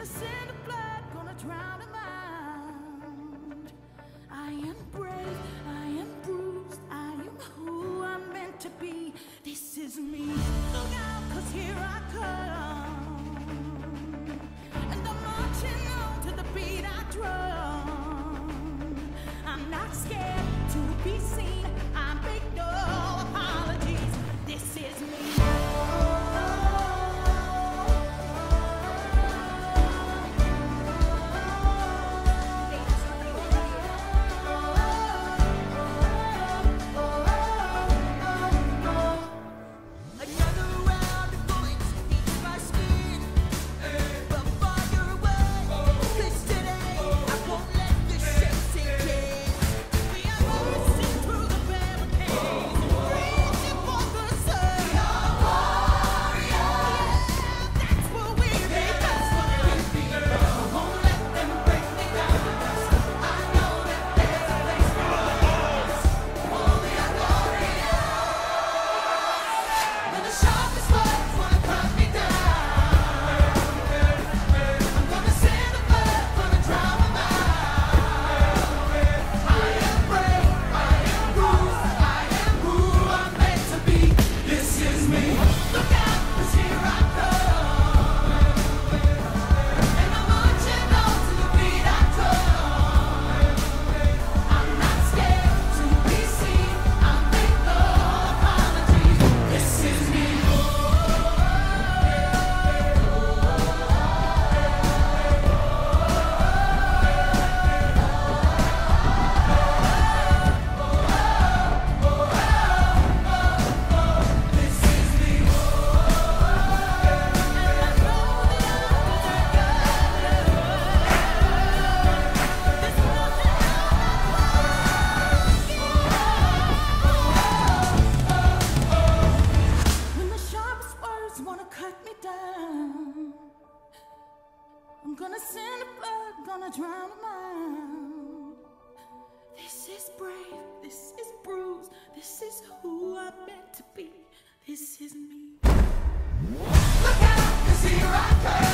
Gonna send the blood, gonna drown them out. I am brave, I am bruised, I am who I'm meant to be. This is me. Look out, cause here I come. And I'm marching on to the beat I drum. I'm not scared to be seen. Cut me down, I'm gonna send a blood, gonna drown them out. This is brave, this is bruised, this is who I'm meant to be. This is me. Look out, 'cause here I come.